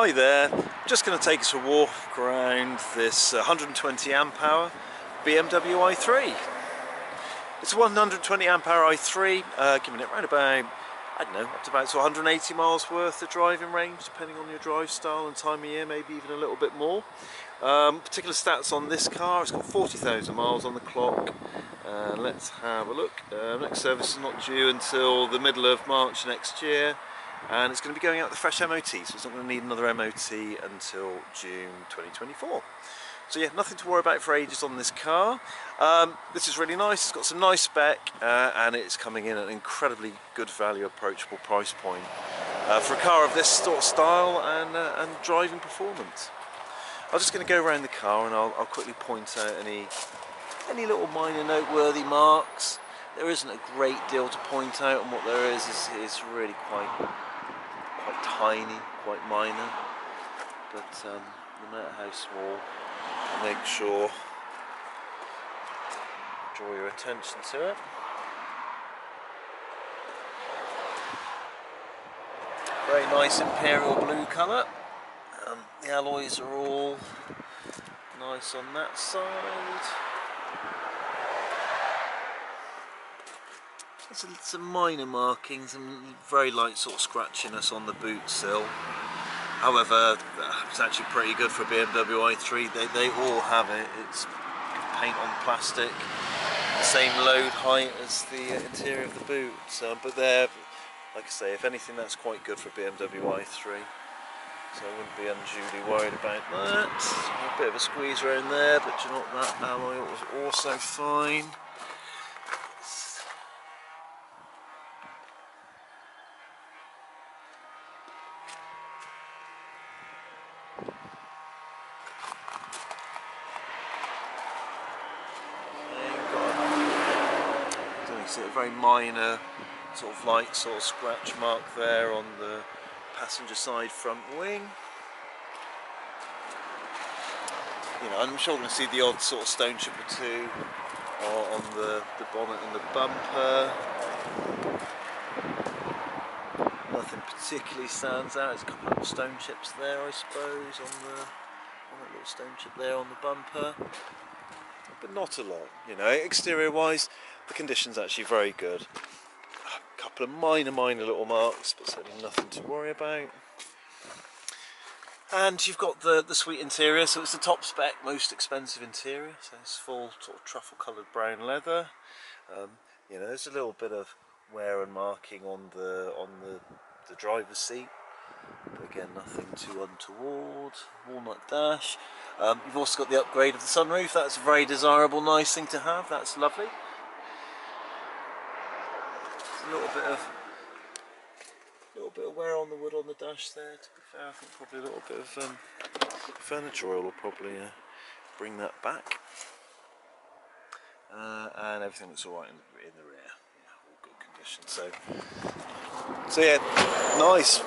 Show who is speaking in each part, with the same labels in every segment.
Speaker 1: Hi there, just going to take us a walk around this uh, 120 amp hour BMW i3. It's a 120 amp hour i3, uh, giving it around about, I don't know, up to about 180 miles worth of driving range, depending on your drive style and time of year, maybe even a little bit more. Um, particular stats on this car, it's got 40,000 miles on the clock. Uh, let's have a look. Uh, next service is not due until the middle of March next year and it's going to be going out with the fresh MOT so it's not going to need another MOT until June 2024 so yeah nothing to worry about for ages on this car. Um, this is really nice. It's got some nice spec uh, and it's coming in at an incredibly good value approachable price point uh, for a car of this sort of style and, uh, and driving performance. I'm just going to go around the car and I'll, I'll quickly point out any any little minor noteworthy marks. There isn't a great deal to point out and what there is is, is really quite quite tiny, quite minor, but um, no matter how small, make sure draw your attention to it. Very nice imperial blue colour. Um, the alloys are all nice on that side. Some, some minor markings and very light sort of scratchiness on the boot sill. However, uh, it's actually pretty good for a BMW i3. They, they all have it. It's paint on plastic, the same load height as the interior of the boot. So, but they're, like I say, if anything, that's quite good for BMW i3. So I wouldn't be unduly worried about that. A bit of a squeeze around there, but you know what, that alloy was also fine. See a very minor sort of light sort of scratch mark there on the passenger side front wing. You know, I'm sure we're going to see the odd sort of stone chip or two on the, the bonnet and the bumper. Nothing particularly stands out. There's a couple of stone chips there, I suppose, on the on that little stone chip there on the bumper. But not a lot, you know. Exterior wise, the condition's actually very good. A couple of minor, minor little marks, but certainly nothing to worry about. And you've got the, the Suite interior, so it's the top spec, most expensive interior. So it's full sort of truffle coloured brown leather. Um, you know, there's a little bit of wear and marking on the on the, the driver's seat. But again, nothing too untoward. Walnut dash. Um, you've also got the upgrade of the sunroof. That's a very desirable, nice thing to have. That's lovely a little bit of little bit of wear on the wood on the dash there to be fair. I think probably a little bit of um, furniture oil will probably uh, bring that back. Uh, and everything looks alright in, in, the rear. Yeah, all good condition. So so yeah nice.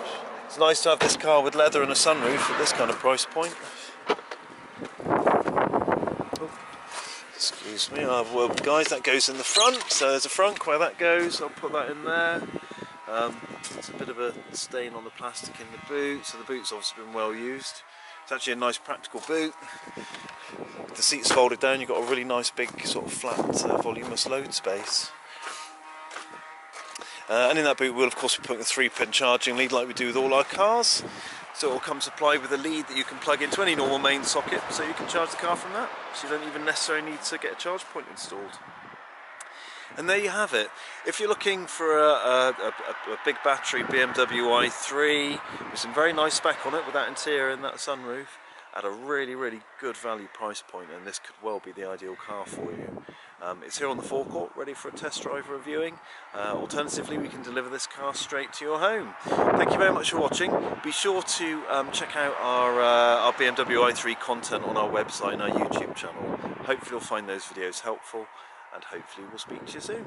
Speaker 1: It's nice to have this car with leather and a sunroof at this kind of price point excuse me, uh, well guys that goes in the front, so there's a front where that goes, I'll put that in there. Um, it's a bit of a stain on the plastic in the boot, so the boot's obviously been well used. It's actually a nice practical boot. The seat's folded down, you've got a really nice big sort of flat uh, voluminous load space. Uh, and in that boot we'll of course be putting a 3 pin charging lead like we do with all our cars. So it will come supplied with a lead that you can plug into any normal main socket so you can charge the car from that. So you don't even necessarily need to get a charge point installed. And there you have it. If you're looking for a, a, a, a big battery BMW i3 with some very nice spec on it with that interior and that sunroof at a really, really good value price point and this could well be the ideal car for you. Um, it's here on the forecourt, ready for a test drive reviewing. Uh, alternatively, we can deliver this car straight to your home. Thank you very much for watching. Be sure to um, check out our, uh, our BMW i3 content on our website and our YouTube channel. Hopefully you'll find those videos helpful and hopefully we'll speak to you soon.